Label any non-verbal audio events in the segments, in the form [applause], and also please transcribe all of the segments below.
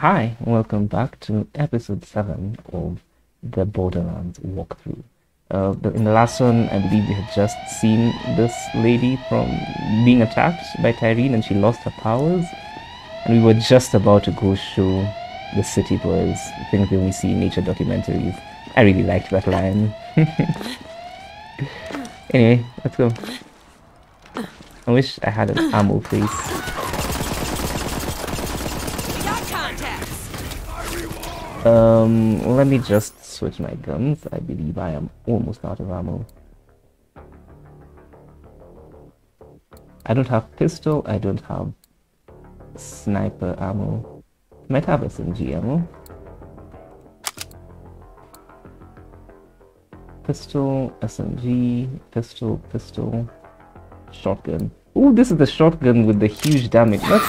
Hi, welcome back to episode 7 of the Borderlands walkthrough. Uh, in the last one, I believe we had just seen this lady from being attacked by Tyreen and she lost her powers. And we were just about to go show the city boys things that we see in nature documentaries. I really liked that line. [laughs] anyway, let's go. I wish I had an ammo please. We got contacts. Um, let me just switch my guns. I believe I am almost out of ammo. I don't have pistol, I don't have sniper ammo. Might have SMG ammo. Pistol, SMG, pistol, pistol, shotgun. Ooh, this is the shotgun with the huge damage. That's...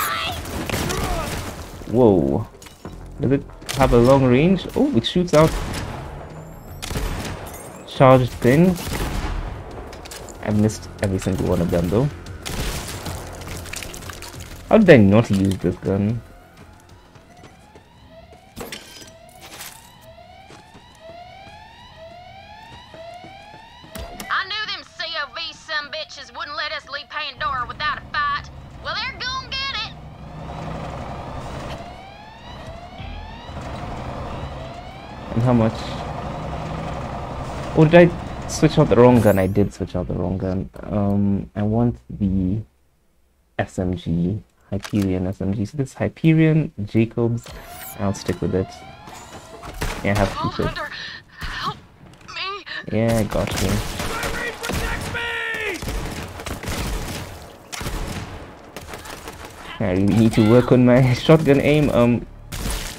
Whoa. Does it have a long range? Oh, it shoots out charged things. I missed every single one of them though. How did I not use this gun? I knew them COV some bitches wouldn't let us leave Pandora without a fight. Well, they're gonna get it. And how much? Or did I switch out the wrong gun? I did switch out the wrong gun. Um, I want the SMG, Hyperion SMG. So this Hyperion, Jacobs, I'll stick with it. Yeah, I have two. Hunter, help me. Yeah, I got you. I really need to work on my [laughs] shotgun aim. Um,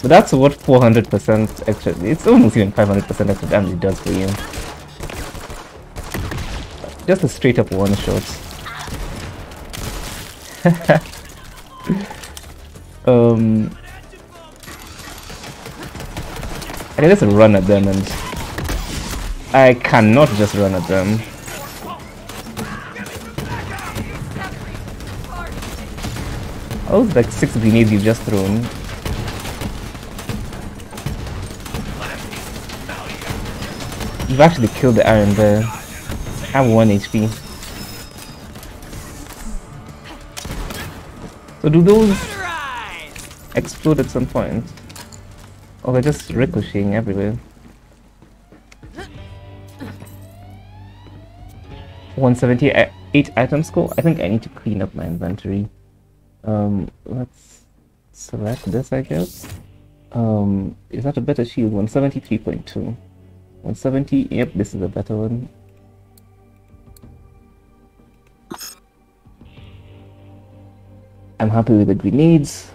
but that's what 400% extra. It's almost even 500% extra damage it does for you. Just a straight up one shot. [laughs] um, I can just run at them and I cannot just run at them. Oh, like six grenades you've just thrown. You've actually killed the Iron Bear. Have 1 HP. So do those explode at some point? Or they're just ricocheting everywhere? 178 item score? I think I need to clean up my inventory. Um, let's select this, I guess. Um, is that a better shield? 173.2. 170, yep, this is a better one. I'm happy with the grenades.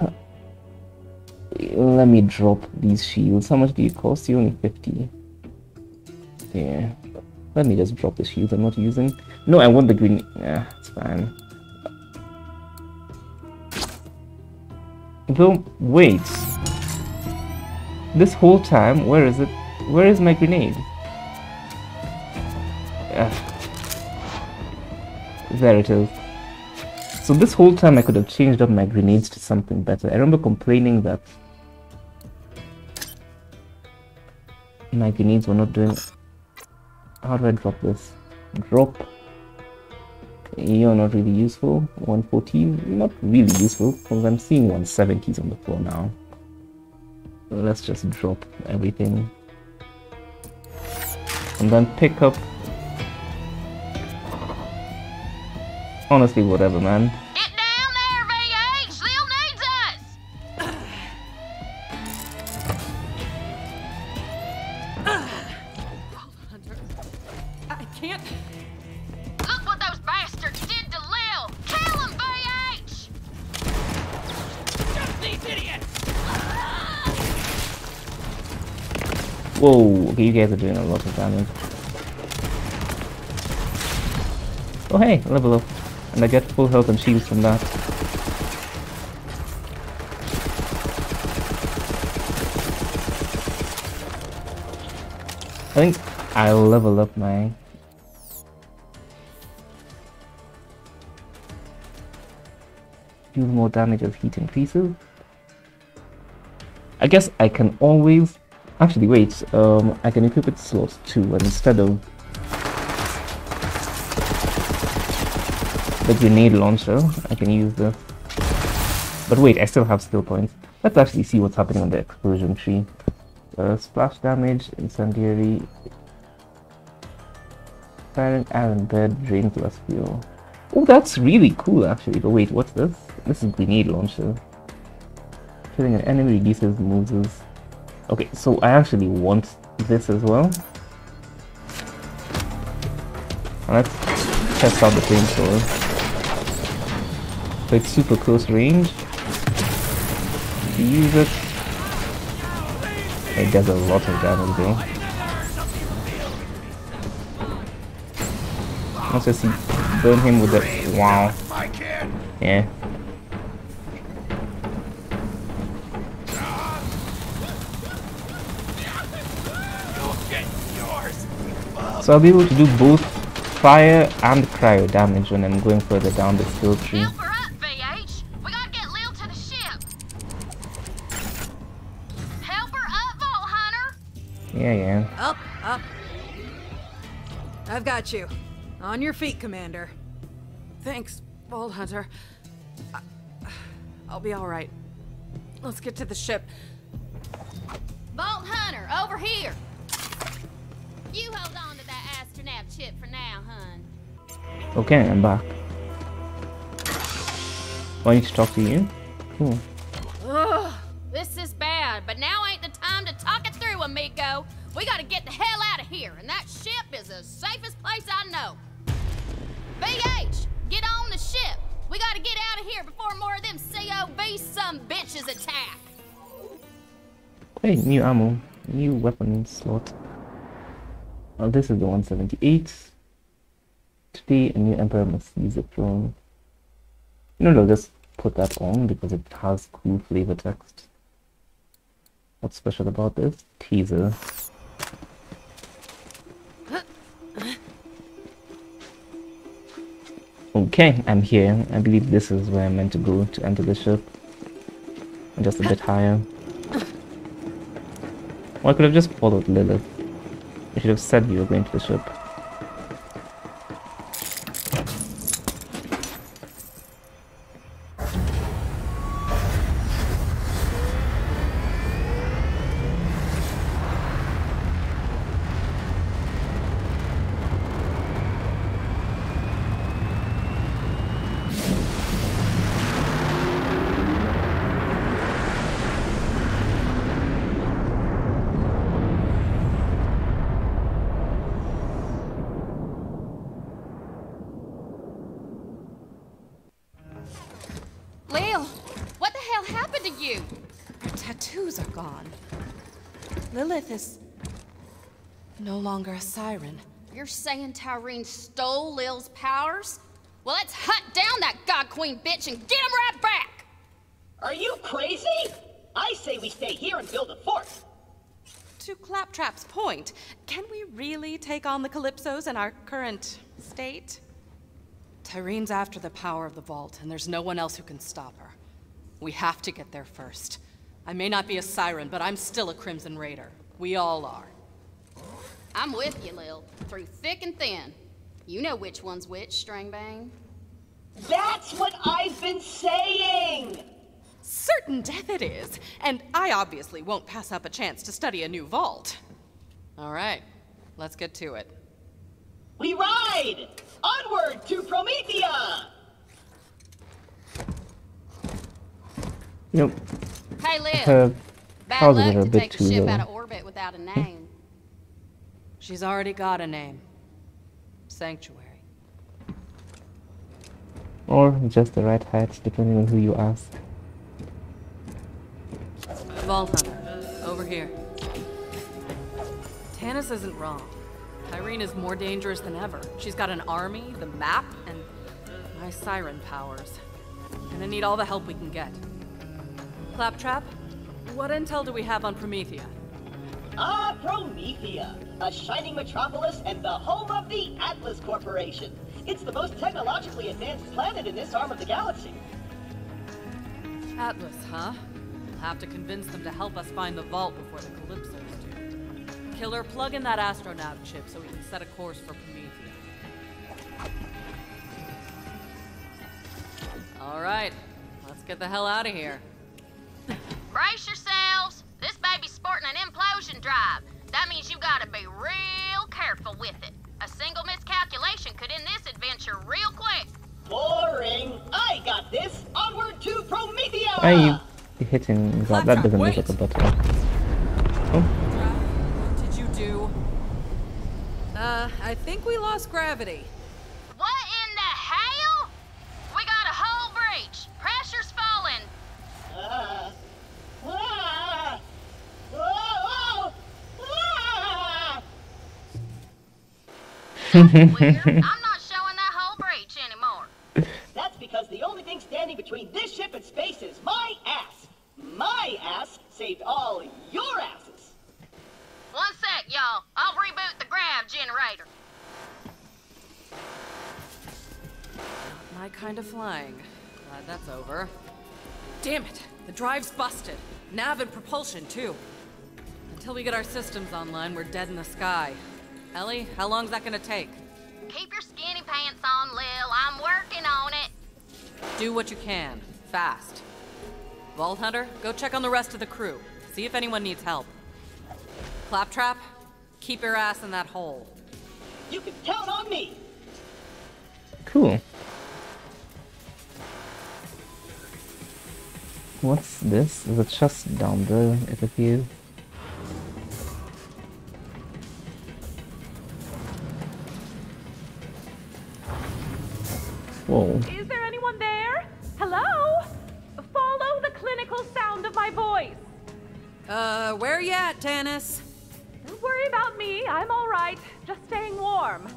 Let me drop these shields. How much do you cost? You only 50. Yeah. Let me just drop the shields I'm not using. No, I want the green. Yeah, it's fine. Though, wait. This whole time, where is it? Where is my grenade? Ah. There it is. So this whole time I could have changed up my grenades to something better. I remember complaining that my grenades were not doing... How do I drop this? Drop. You're not really useful. 114, not really useful because I'm seeing 170s on the floor now. Let's just drop everything. And then pick up... Honestly, whatever, man. Get down there, VH. Still needs us. I can't. Look what those bastards did to Lil. Kill him, VH. Just these idiots! Whoa, okay, you guys are doing a lot of damage. Oh hey, level up. And I get full health and shields from that. I think I'll level up my... Deal more damage as heat increases. I guess I can always... Actually, wait. Um, I can equip it slot 2 and instead of the grenade launcher, I can use this. But wait, I still have skill points. Let's actually see what's happening on the explosion tree. Uh, splash damage, incendiary, firing iron bed, drain plus fuel. Oh, that's really cool actually. But wait, what's this? This is grenade launcher. Killing an enemy reduces moves. Okay, so I actually want this as well. Let's test out the flamethrower. It's super close range. Use it. It does a lot of damage though. Let's just. Burn him with the wow. Yeah. So I'll be able to do both fire and cryo damage when I'm going further down the skill tree. Got you. On your feet, Commander. Thanks, Vault Hunter. I, I'll be all right. Let's get to the ship. Vault Hunter, over here. You hold on to that astronav chip for now, hun. Okay, I'm back. I need to talk to you? Cool. Ugh, this is bad, but now ain't the time to talk it through, amigo. We gotta get the hell out of here, and that ship is the safest place I know. VH, get on the ship. We gotta get out of here before more of them COV some bitches attack. Hey, new ammo. New weapon slot. Oh, this is the 178. Today, a new emperor must use the throne. You know, they'll just put that on because it has cool flavor text. What's special about this? Teaser. Okay, I'm here. I believe this is where I'm meant to go to enter the ship. Just a bit higher. Or I could have just followed Lilith. I should have said you were going to the ship. Lil, what the hell happened to you? Her tattoos are gone. Lilith is no longer a siren. You're saying Tyreen stole Lil's powers? Well, let's hunt down that God Queen bitch and get him right back! Are you crazy? I say we stay here and build a fort. To Claptrap's point, can we really take on the Calypsos in our current state? Tyreen's after the power of the vault, and there's no one else who can stop her. We have to get there first. I may not be a siren, but I'm still a Crimson Raider. We all are. I'm with you, Lil, through thick and thin. You know which one's which, Stringbang. That's what I've been saying! Certain death it is, and I obviously won't pass up a chance to study a new vault. All right, let's get to it. We ride! Onward to Promethea! You know, Hey, Lil. her uh, Bad powers luck are a to bit take a ship low. out of orbit without a hmm. name. She's already got a name Sanctuary. Or just the right height, depending on who you ask. Vault Hunter, over here. Tannis isn't wrong. Tyreen is more dangerous than ever. She's got an army, the map, and my siren powers. Gonna need all the help we can get. Claptrap, what intel do we have on Promethea? Ah, Promethea, a shining metropolis and the home of the Atlas Corporation. It's the most technologically advanced planet in this arm of the galaxy. Atlas, huh? We'll have to convince them to help us find the vault before the Calypsos do. Killer, plug in that astronav chip so we can set a course for Promethea. All right, let's get the hell out of here. Brace yourselves. This baby's sporting an implosion drive. That means you gotta be real careful with it. A single miscalculation could end this adventure real quick. Boring. I got this. Onward to Promethea. Why are you hitting that? That doesn't look like a button. Oh, What did you do? Uh, I think we lost gravity. What in the hell? We got a hull breach. Pressure's falling. Ah. Ah. Oh, ah. Weird. I'm not showing that whole breach anymore. That's because the only thing standing between this ship and space is my ass. My ass saved all your asses. One sec, y'all. I'll reboot the grav generator. My kind of flying. Glad that's over. Damn it! The drive's busted. Nav and propulsion, too. Until we get our systems online, we're dead in the sky. Ellie, how long's that gonna take? Keep your skinny pants on, Lil. I'm working on it. Do what you can. Fast. Vault Hunter, go check on the rest of the crew. See if anyone needs help. Claptrap, keep your ass in that hole. You can count on me. cool. What's this? There's a chest down there, it appears. Whoa. Is there anyone there? Hello? Follow the clinical sound of my voice. Uh, where are you at, Tannis? Don't worry about me. I'm all right. Just staying warm.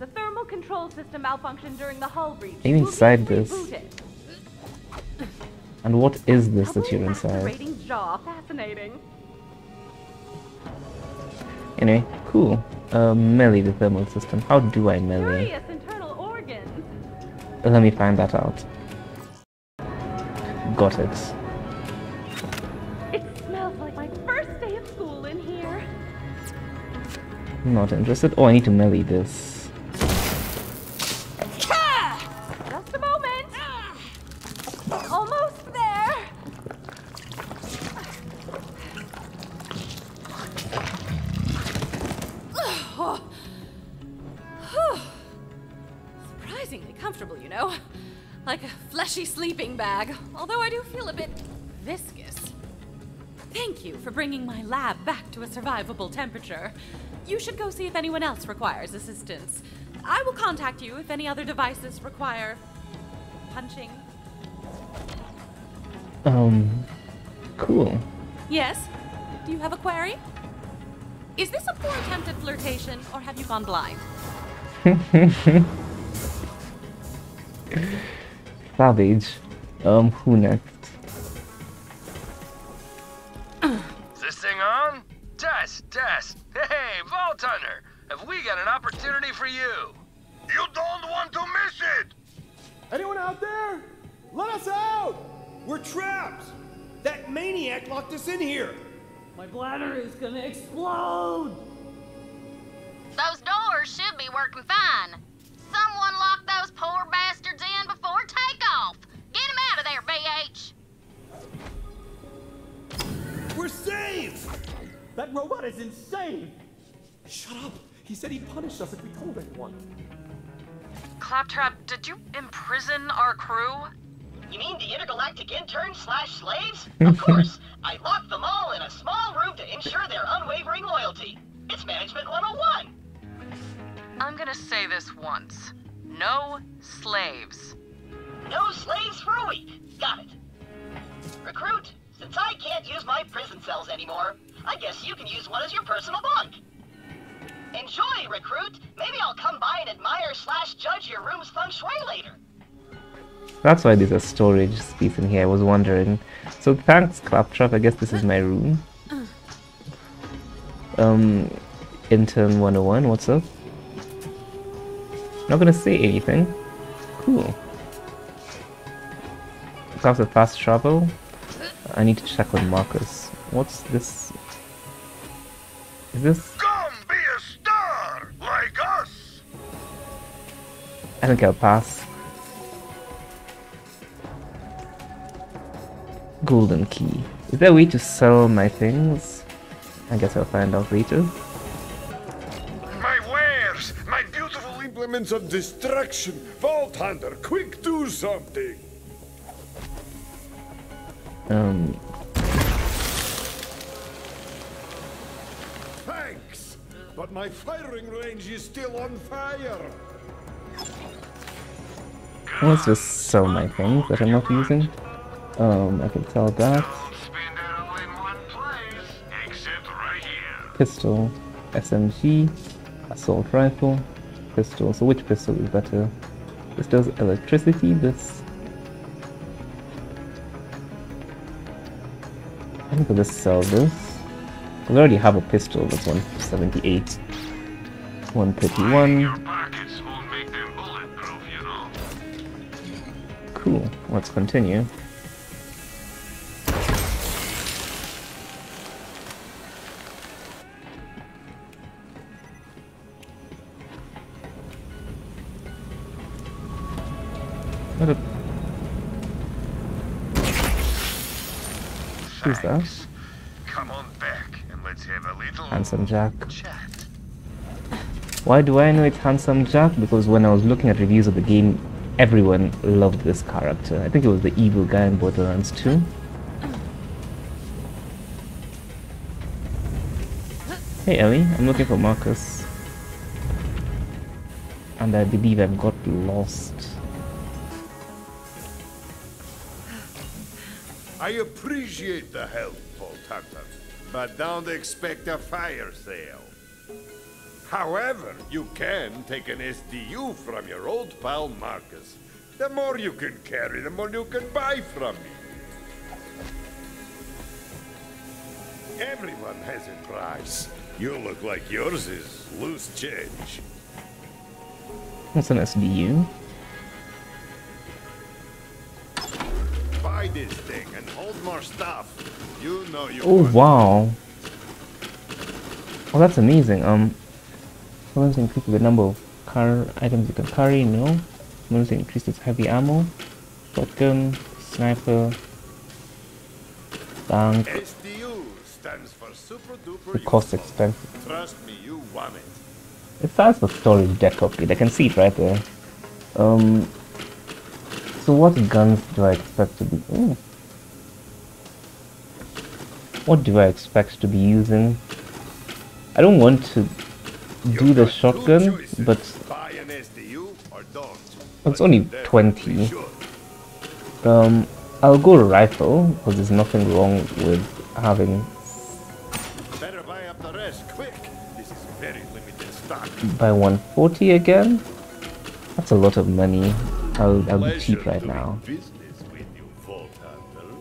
The thermal control system malfunctioned during the hull breach. Are you inside this? And what is this that you're Double inside? macerating jaw. Fascinating. Anyway, cool. Uh, melee the thermal system. How do I melee? Let me find that out. Got it. It smells like my first day of school in here. Not interested. Oh, I need to melee this. Comfortable, you know? Like a fleshy sleeping bag, although I do feel a bit viscous. Thank you for bringing my lab back to a survivable temperature. You should go see if anyone else requires assistance. I will contact you if any other devices require punching. Um, cool. Yes? Do you have a query? Is this a poor attempt at flirtation, or have you gone blind? [laughs] Savage. Um, who next? Is this thing on? Test, test. Hey, Vault Hunter, have we got an opportunity for you? You don't want to miss it! Anyone out there? Let us out! We're trapped! That maniac locked us in here! My bladder is gonna explode! Those doors should be working fine. Someone locked those poor We're saved! That robot is insane! Shut up! He said he'd punish us if we told anyone. Claptrap, did you imprison our crew? You mean the intergalactic interns slash slaves? [laughs] Of course. I locked them all in a small room to ensure their unwavering loyalty. It's Management 101. I'm gonna say this once. No slaves. No slaves for a week. Got it. Recruit, since I can't use my prison cells anymore, I guess you can use one as your personal bunk. Enjoy, Recruit. Maybe I'll come by and admire slash judge your room's feng shui later. That's why there's a storage space in here. I was wondering. So thanks, Claptrap. I guess this is my room. Um, intern 101. What's up? Not gonna say anything. Cool. Comes with fast travel. I need to check with Marcus. What's this? Is this? Come be a star like us. I think I'll pass. Golden key. Is there a way to sell my things? I guess I'll find out later. My wares, my beautiful Implements of destruction. Vault Hunter, quick do something. Um, Thanks. But my firing range is still on fire. let's just sell my things that I'm not using. Um, I can sell that. Spend it all in one place, except right here. Pistol, SMG, assault rifle, pistol. So which pistol is better? This does electricity, this... think I'll just sell this. I already have a pistol that's 178. 131. Your pockets won't make them bulletproof, you know. Cool. Let's continue. What a... Who's that? Come on back and let's have a little Handsome Jack. chat. Why do I know it's Handsome Jack? Because when I was looking at reviews of the game, everyone loved this character. I think it was the evil guy in Borderlands 2. Hey Ellie, I'm looking for Marcus. And I believe I've got lost. I appreciate the help, Hunter, but don't expect a fire sale. However, you can take an SDU from your old pal Marcus. The more you can carry, the more you can buy from me. Everyone has a price. You look like yours is loose change. What's an SDU? This thing and hold more stuff. You know you Oh wow. Oh that's amazing. Um Sometimes increase the number of car items you can carry, no. Sometimes increases heavy ammo, shotgun, sniper, tank, SDU stands for super duper the cost expensive. Trust me, you want it. It stands for storage deck upgrade. I can see it right there. Um so what guns do I expect to be ooh. What do I expect to be using? I don't want to do the shotgun, but buy an SDU or don't. It's only 20. Um, I'll go rifle because there's nothing wrong with having Better buy up the rest quick. This is very limited stock. by 140 again. That's a lot of money. I'll I'll be cheap right now. Business with you, Vault Hunter.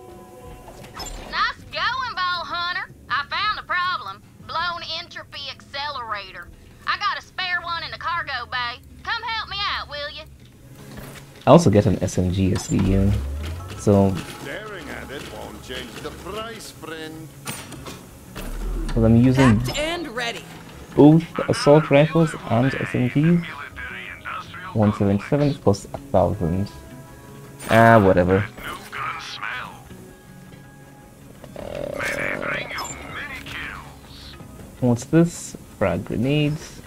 Nice going, Ball Hunter. I found the problem. Blown entropy accelerator. I got a spare one in the cargo bay. Come help me out, will you? I also get an SMG SDU, so Staring at it won't change the price, friend. well, I'm using Packed and ready. both assault rifles and SMGs. Military industrial 177 plus a thousand. Ah, whatever. new gun smell. May they bring you many kills. What's this? Frag grenades.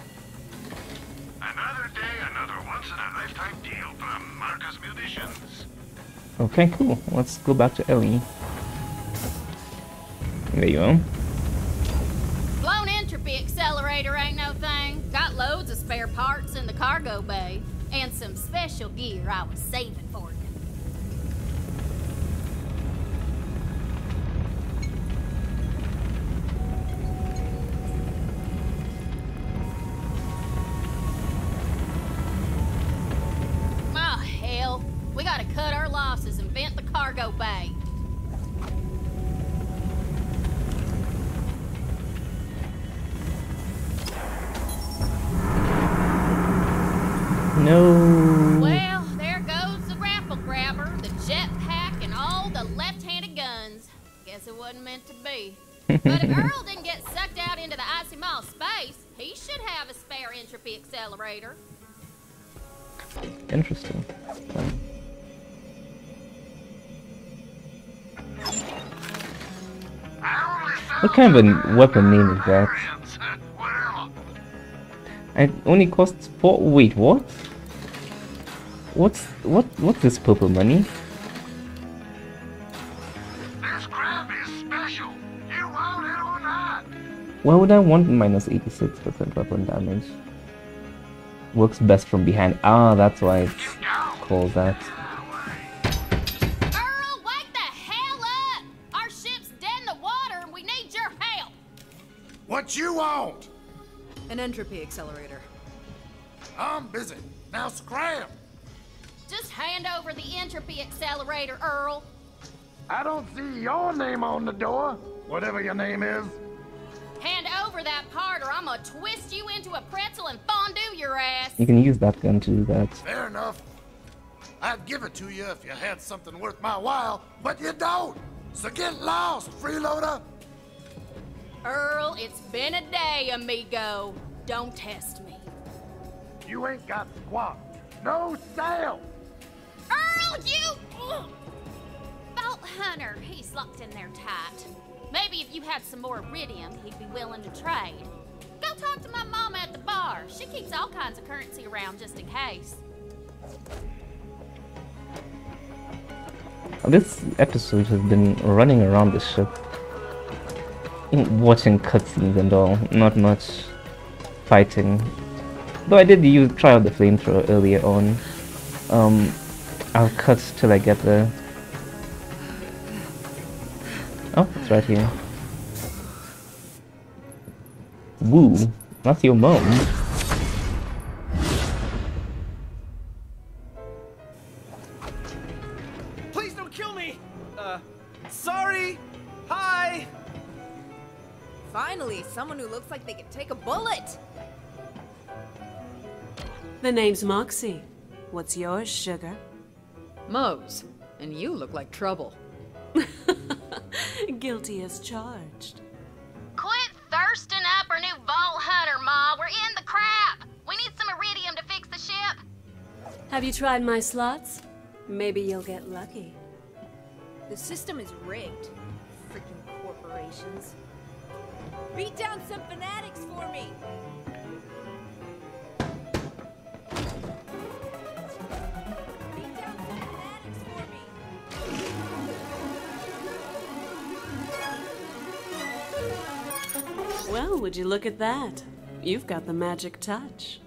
Another day, another once in a lifetime deal from Marcus Munitions. Okay, cool. Let's go back to Ellie. There you go. Blown entropy accelerator ain't no thing. Got loads of spare parts in the cargo bay. And some special gear I was saving for if [laughs] Earl didn't get sucked out into the icy mall space, he should have a spare entropy accelerator. Interesting. Um, what kind of a weapon name is that? It only costs four. Wait, what? What's what? What's this purple money? Why would I want minus 86% weapon damage? Works best from behind. Ah, that's why it's called that. Earl, wake the hell up! Our ship's dead in the water and we need your help! What you want? An entropy accelerator. I'm busy. Now scram! Just hand over the entropy accelerator, Earl. I don't see your name on the door, whatever your name is. Hand over that part or I'm gonna twist you into a pretzel and fondue your ass. You can use that gun to do that. Fair enough. I'd give it to you if you had something worth my while, but you don't. So get lost, freeloader. Earl, it's been a day, amigo. Don't test me. You ain't got squat. No sail. Earl, you! Ugh. Vault Hunter, he's locked in there tight. Maybe if you had some more iridium, he'd be willing to trade. Go talk to my mama at the bar. She keeps all kinds of currency around just in case. This episode has been running around the ship, watching cutscenes and all. Not much fighting. Though I did use try out the flamethrower earlier on. Um, I'll cut till I get there. Oh, it's right here. Woo, that's your mom. Please don't kill me! Uh, sorry! Hi! Finally, someone who looks like they could take a bullet. The name's Moxxi. What's yours, sugar? Moze, and you look like trouble. Guilty as charged. Quit thirsting up our new Vault Hunter, Ma. We're in the crap. We need some iridium to fix the ship. Have you tried my slots? Maybe you'll get lucky. The system is rigged. Freaking corporations. Beat down some fanatics for me. Well, would you look at that? You've got the magic touch.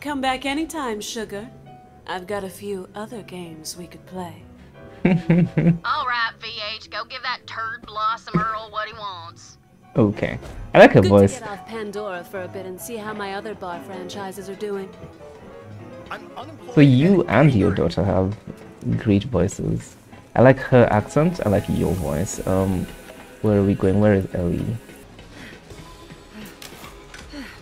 Come back anytime, sugar. I've got a few other games we could play. [laughs] All right, VH, go give that turd Blossom Earl what he wants. Okay. I like her Good voice. to get off Pandora for a bit and see how my other bar franchises are doing. So you and your daughter have great voices. I like her accent. I like your voice. Um, where are we going? Where is Ellie?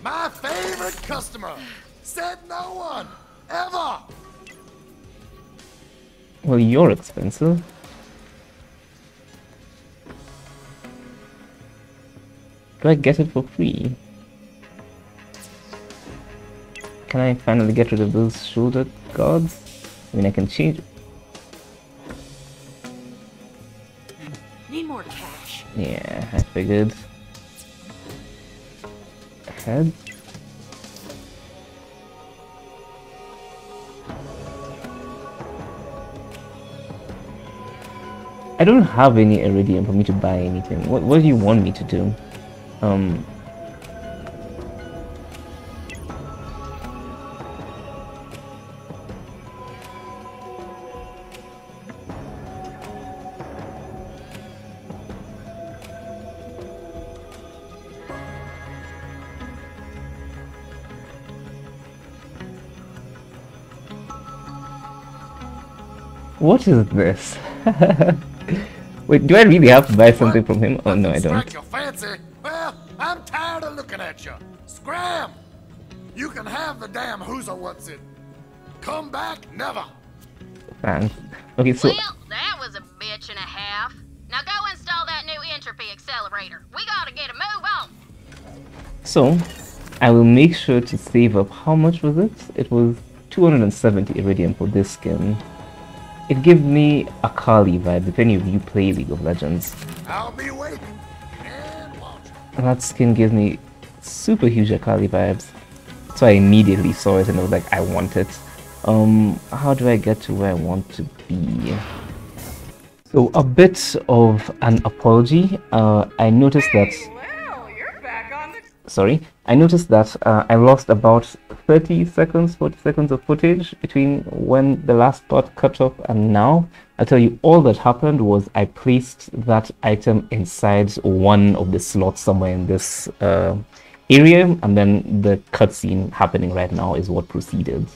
My favorite customer. Said no one. Ever. Well, you're expensive. Do I get it for free? Can I finally get rid of those shoulder guards? I mean, I can change. Need more cash. Yeah, I figured. Head. I don't have any iridium for me to buy anything. What what do you want me to do? Um What is this? [laughs] Wait, do I really have to buy something from him? Oh no, I don't. Your fancy. Well, I'm tired of looking at you. Scram. You can have the damn who's a what's it. Come back never. Man. Okay, so Well, that was a bitch and a half. Now go install that new entropy accelerator. We gotta get a move on. So, I will make sure to save up. How much was it? It was 270 iridium for this skin. It gives me Akali vibe if any of you play League of Legends. I'll be waiting and that skin gives me super huge Akali vibes. So I immediately saw it and I was like, I want it. Um, how do I get to where I want to be? So a bit of an apology. Uh, I noticed that. Sorry, I noticed that uh, I lost about 30 seconds, 40 seconds of footage between when the last part cut off and now. I'll tell you, all that happened was I placed that item inside one of the slots somewhere in this uh, area, and then the cutscene happening right now is what proceeded.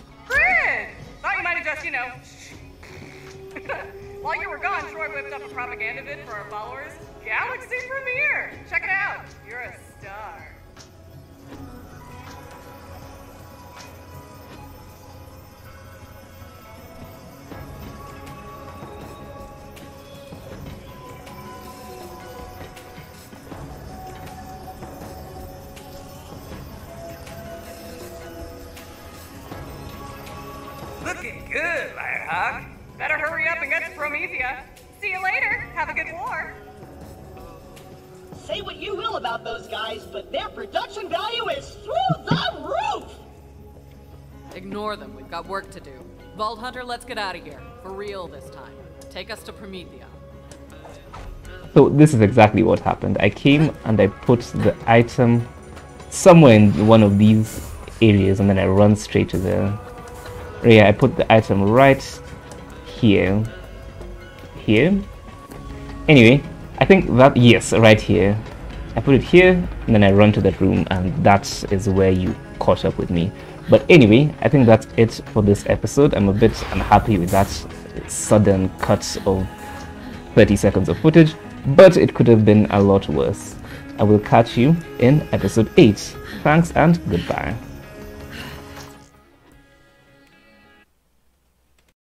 Thought you might you know. [laughs] While you were gone, Troy whipped up a propaganda vid for our followers. Galaxy premiere! Check it out! You're a and get. See you later. Have a good war. Say what you will about those guys, but their production value is through the roof! Ignore them. We've got work to do. Vault Hunter, let's get out of here. For real this time. Take us to Promethea. So this is exactly what happened. I came and I put the item somewhere in one of these areas and then I run straight to the yeah I put the item right here here. Anyway I think that yes right here. I put it here and then I run to that room and that is where you caught up with me. But anyway I think that's it for this episode. I'm a bit unhappy with that sudden cut of 30 seconds of footage but it could have been a lot worse. I will catch you in episode 8 thanks and goodbye